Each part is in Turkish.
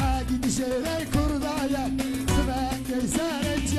Hadi bir şeyler kurda yak Kıvak gözler et.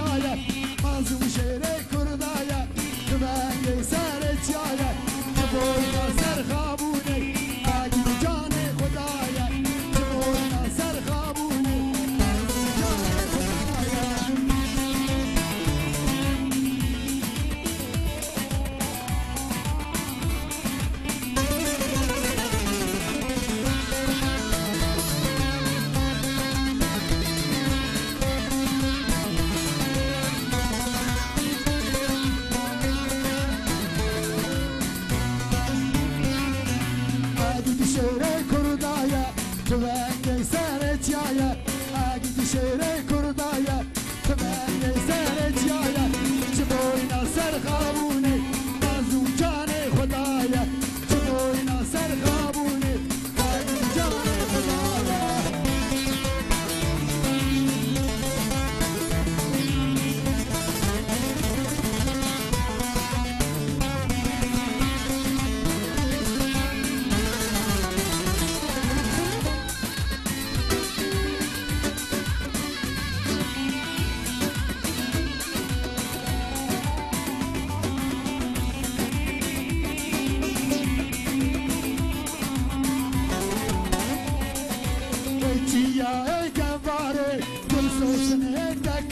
Şehre kurdaya Tüven يا جباري كل سوسنك